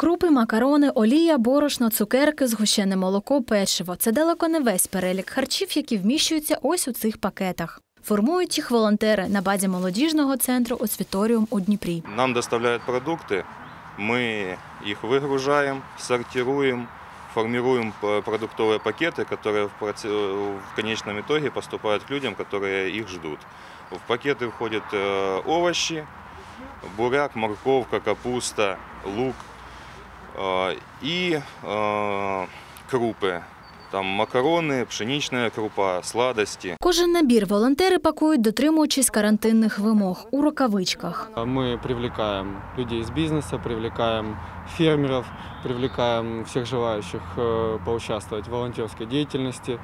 Крупи, макарони, олія, борошно, цукерки, згущене молоко, печиво це далеко не весь перелік харчів, які вміщуються ось у цих пакетах. Формують їх волонтери на базі молодіжного центру Освіторіум у Дніпрі. Нам доставляют продукты, мы их выгружаем, сортируем, формируем п- продуктовые пакеты, которые в, проце- в конечном итоге поступают к людям, которые их ждут. В пакеты входят э, овощи, буряк, морковка, капуста, лук э, и э, крупы. Там макароны, пшеничная крупа, сладости. Кожен набір волонтери пакують, дотримуючись карантинних вимог у рукавичках. Мы привлекаем людей из бизнеса, привлекаем фермеров, привлекаем всех желающих э, поучаствовать в волонтерской деятельности.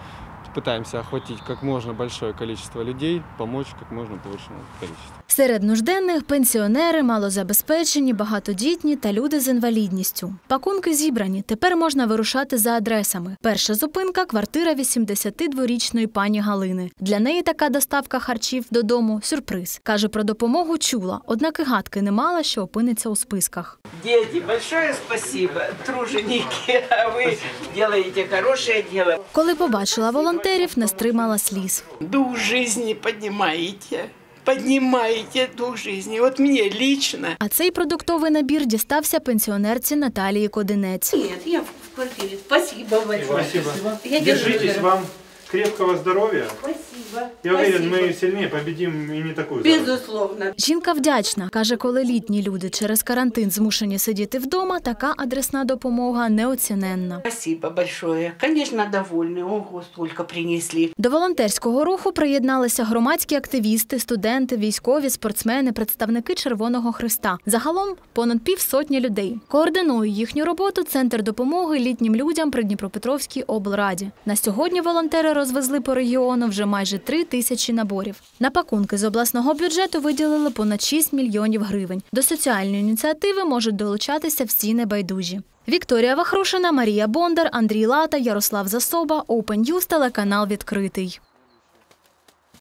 Пытаемся охватить как можно большое количество людей, помочь как можно большему количеству. Серед нужденних пенсіонери, малозабезпечені, багатодітні та люди з інвалідністю. Пакунки зібрані. Тепер можна вирушати за адресами. Перша зупинка квартира 82-річної пані Галини. Для неї така доставка харчів додому сюрприз. каже, про допомогу чула, однак і гадки не мала, що опиниться у списках. Дети, большое спасибо, труженики, а вы делаете хорошее дело. Коли побачила волонтерів, не стримала сліз. Дух жизни піднімаєте. Піднімаєте дух жизни. От мені лично. А цей продуктовий набір дістався пенсіонерці Наталії Кодинець. Ні, я в квартирі. Спасибо большое. Спасибо. Я. Держитесь, вам крепкого здоровья. Спасибо. Я уверен, мы сильнее победим и не такую заразу. Безусловно. Жінка вдячна. Каже, коли літні люди через карантин змушені сидіти вдома, така адресна допомога неоціненна. Спасибо большое. Конечно, довольны. Ого, столько принесли. До волонтерського руху приєдналися громадські активісти, студенти, військові, спортсмени, представники Червоного Христа. Загалом понад півсотні людей. Координує їхню роботу Центр допомоги літнім людям при Дніпропетровській облраді. На сьогодні волонтери розвезли по регіону вже майже три тисячі наборів. На пакунки з обласного бюджету виділили понад 6 мільйонів гривень. До соціальної ініціативи можуть долучатися всі небайдужі. Вікторія Вахрушина, Марія Бондар, Андрій Лата, Ярослав Засоба, Open News, телеканал відкритий.